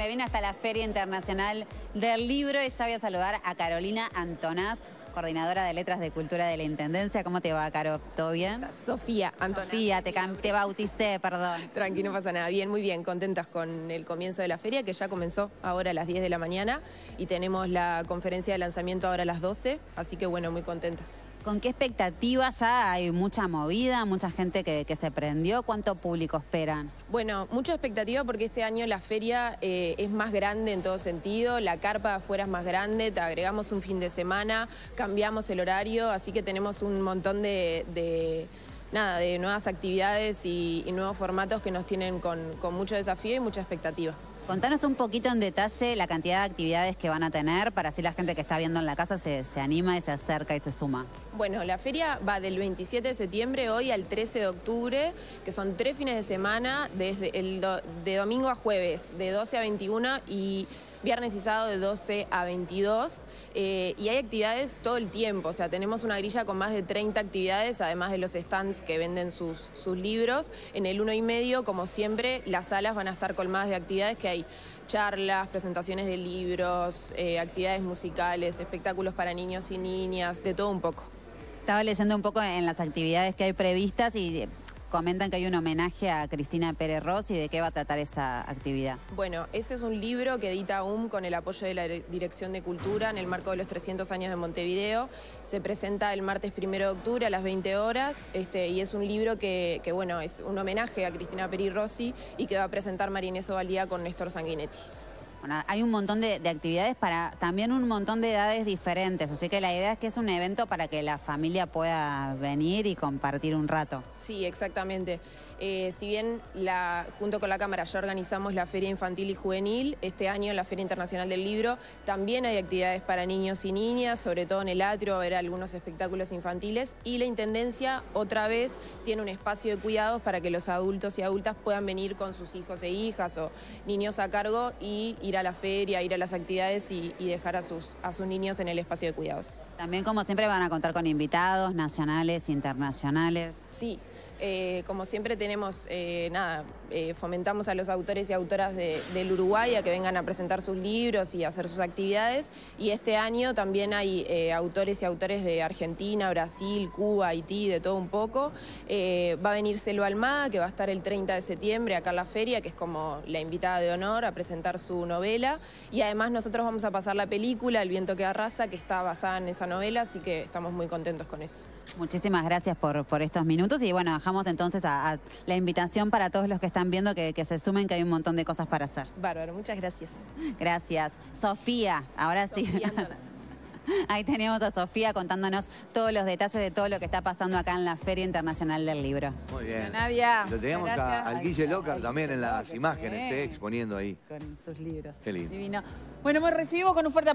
Me vine hasta la Feria Internacional del Libro y ya voy a saludar a Carolina Antonás, coordinadora de Letras de Cultura de la Intendencia. ¿Cómo te va, Caro? ¿Todo bien? Sofía, Antonás. Sofía, te, te bauticé, perdón. Tranqui, no pasa nada. Bien, muy bien. Contentas con el comienzo de la feria, que ya comenzó ahora a las 10 de la mañana. Y tenemos la conferencia de lanzamiento ahora a las 12. Así que bueno, muy contentas. ¿Con qué expectativas ya hay mucha movida, mucha gente que, se prendió? ¿Cuánto público esperan? Bueno, mucha expectativa porque este año la feria eh, es más grande en todo sentido, la carpa de afuera es más grande, te agregamos un fin de semana, cambiamos el horario, así que tenemos un montón de, nada, de nuevas actividades y, nuevos formatos que nos tienen con mucho desafío y mucha expectativa. Contanos un poquito en detalle la cantidad de actividades que van a tener para así la gente que está viendo en la casa se, anima y se acerca y se suma. Bueno, la feria va del 27 de septiembre hoy al 13 de octubre, que son tres fines de semana, desde el de domingo a jueves, de 12 a 21 y viernes y sábado de 12 a 22 eh, y hay actividades todo el tiempo, o sea, tenemos una grilla con más de 30 actividades, además de los stands que venden sus, sus libros. En el uno y medio, como siempre, las salas van a estar colmadas de actividades que hay charlas, presentaciones de libros, eh, actividades musicales, espectáculos para niños y niñas, de todo un poco. Estaba leyendo un poco en las actividades que hay previstas y Comentan que hay un homenaje a Cristina Pérez Ross y de qué va a tratar esa actividad. Bueno, ese es un libro que edita UM con el apoyo de la Dirección de Cultura en el marco de los 300 años de Montevideo. Se presenta el martes 1 de octubre a las 20 horas este, y es un libro que, bueno, es un homenaje a Cristina Pérez Rossi y que va a presentar Marinés Ovaldía con Néstor Sanguinetti. Bueno, hay un montón de, actividades para también un montón de edades diferentes, así que la idea es que es un evento para que la familia pueda venir y compartir un rato. Sí, exactamente. Eh, si bien junto con la Cámara ya organizamos la Feria Infantil y Juvenil, este año en la Feria Internacional del Libro también hay actividades para niños y niñas, sobre todo en el atrio, a ver algunos espectáculos infantiles y la Intendencia otra vez tiene un espacio de cuidados para que los adultos y adultas puedan venir con sus hijos e hijas o niños a cargo y ir a la feria, ir a las actividades y, dejar a sus, a sus niños en el espacio de cuidados. También, como siempre, van a contar con invitados nacionales, internacionales. Sí, eh, como siempre tenemos, eh, nada, eh, fomentamos a los autores y autoras del Uruguay a que vengan a presentar sus libros y hacer sus actividades. Y este año también hay autores y autores de Argentina, Brasil, Cuba, Haití, de todo un poco. va a venir Selva Almada, que va a estar el 30 de septiembre acá en la feria, que es como la invitada de honor a presentar su novela. Y además nosotros vamos a pasar la película, El viento que arrasa, que está basada en esa novela, así que estamos muy contentos con eso. Muchísimas gracias por, por estos minutos y bueno, entonces a, la invitación para todos los que están viendo que, se sumen, que hay un montón de cosas para hacer. Bárbaro, muchas gracias. Gracias. Sofía, ahora sí. Ahí teníamos a Sofía contándonos todos los detalles de todo lo que está pasando acá en la Feria Internacional del Libro. Muy bien. Nadia. Lo teníamos a, al Guille Locar también en las imágenes, eh, exponiendo ahí. Con sus libros. Qué lindo. Divino. Bueno, me recibimos con un fuerte